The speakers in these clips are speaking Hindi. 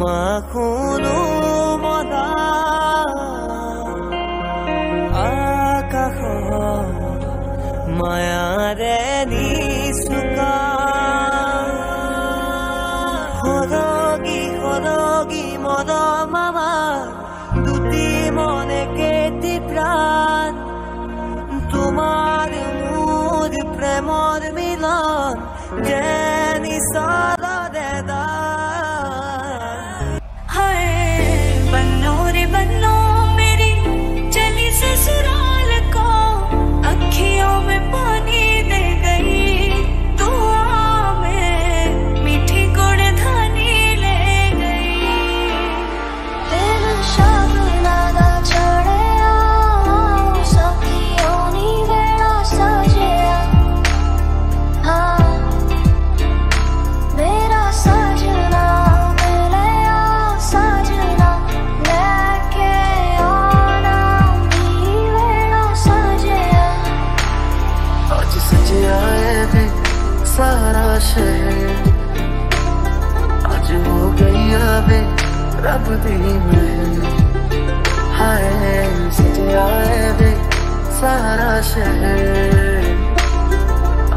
তোমাক শুনো মনা আকাশ মায়াৰে নিচুকা। সৰগী সৰগী মন মামা দুটি মনে কেতি প্ৰাণ। তোমাৰ মোৰ প্ৰেমৰ মিলন যেনি চলৰে शहर आज हो गई आवे रब दी महल हाय सजे आए वे सारा शहर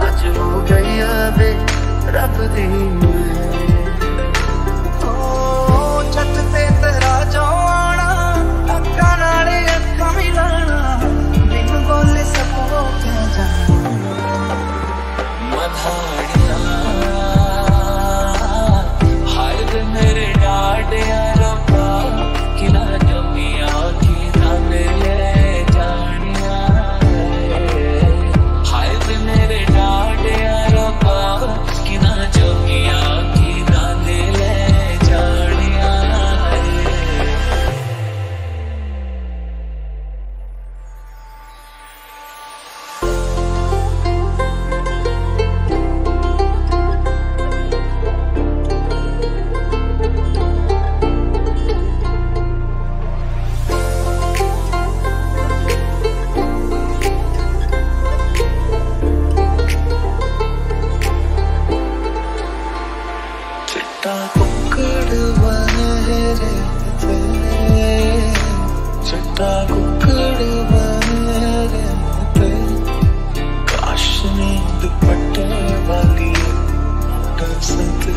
आज हो गई आवे रब दी महल बहरे ते चिट्टा कुक्कड़ बहरे ते काश नींद पट्टे वाली तेरे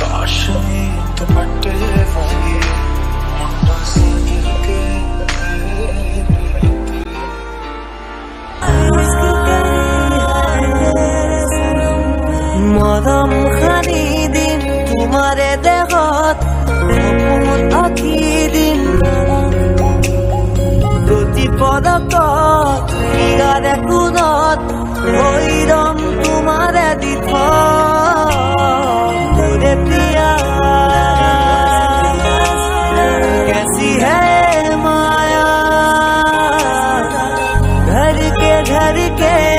काश नींद पट्टे वाली तेरे छोड़ी कैसी है माया? घर के घर के